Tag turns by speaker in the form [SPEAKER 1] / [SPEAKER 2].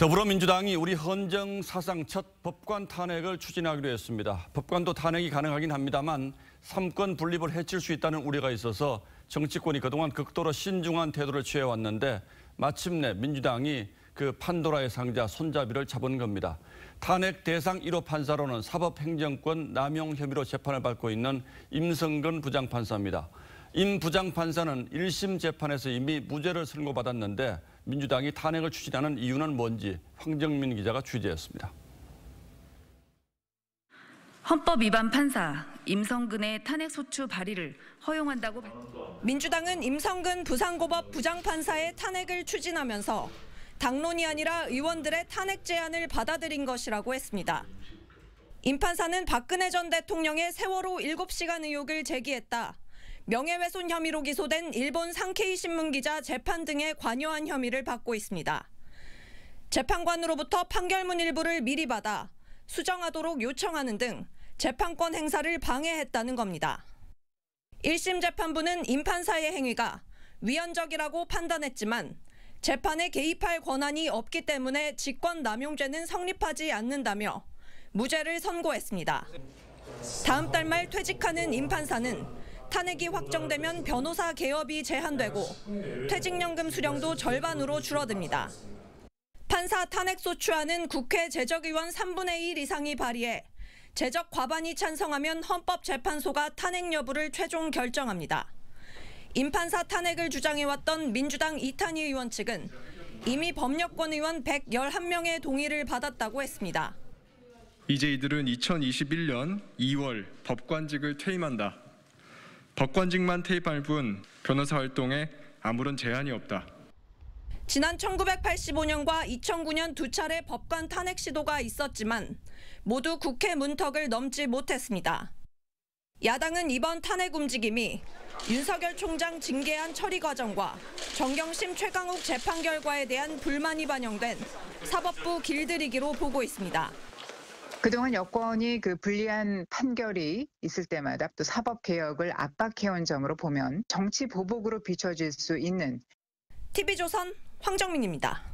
[SPEAKER 1] 더불어민주당이 우리 헌정 사상 첫 법관 탄핵을 추진하기로 했습니다. 법관도 탄핵이 가능하긴 합니다만 삼권 분립을 해칠 수 있다는 우려가 있어서 정치권이 그동안 극도로 신중한 태도를 취해왔는데 마침내 민주당이 그 판도라의 상자 손잡이를 잡은 겁니다. 탄핵 대상 1호 판사로는 사법행정권 남용 혐의로 재판을 받고 있는 임성근 부장판사입니다. 임 부장판사는 1심 재판에서 이미 무죄를 선고받았는데 민주당이 탄핵을 추진하는 이유는 뭔지 황정민 기자가 취재했습니다.
[SPEAKER 2] 헌법 위반 판사 임성근의 탄핵 소추 발의를 허용한다고
[SPEAKER 3] 민주당은 임성근 부산고법 부장판사의 탄핵을 추진하면서 당론이 아니라 의원들의 탄핵 제안을 받아들인 것이라고 했습니다. 임 판사는 박근혜 전 대통령의 세월호 7시간 의혹을 제기했다. 명예훼손 혐의로 기소된 일본 상케이 신문 기자 재판 등에 관여한 혐의를 받고 있습니다. 재판관으로부터 판결문 일부를 미리 받아 수정하도록 요청하는 등 재판권 행사를 방해했다는 겁니다. 1심 재판부는 임 판사의 행위가 위헌적이라고 판단했지만 재판에 개입할 권한이 없기 때문에 직권 남용죄는 성립하지 않는다며 무죄를 선고했습니다. 다음 달 말 퇴직하는 임 판사는 탄핵이 확정되면 변호사 개업이 제한되고 퇴직연금 수령도 절반으로 줄어듭니다. 판사 탄핵 소추안은 국회 제적의원 3분의 1 이상이 발의해 제적 과반이 찬성하면 헌법재판소가 탄핵 여부를 최종 결정합니다. 임판사 탄핵을 주장해왔던 민주당 이탄희 의원 측은 이미 법력권 의원 111명의 동의를 받았다고 했습니다.
[SPEAKER 4] 이제 이들은 2021년 2월 법관직을 퇴임한다. 법관직만 퇴임할 뿐 변호사 활동에 아무런 제한이 없다.
[SPEAKER 3] 지난 1985년과 2009년 두 차례 법관 탄핵 시도가 있었지만 모두 국회 문턱을 넘지 못했습니다. 야당은 이번 탄핵 움직임이 윤석열 총장 징계안 처리 과정과 정경심 최강욱 재판 결과에 대한 불만이 반영된 사법부 길들이기로 보고 있습니다.
[SPEAKER 5] 그동안 여권이 그 불리한 판결이 있을 때마다 또 사법 개혁을 압박해온 점으로 보면 정치 보복으로 비춰질 수 있는
[SPEAKER 3] TV조선 황정민입니다.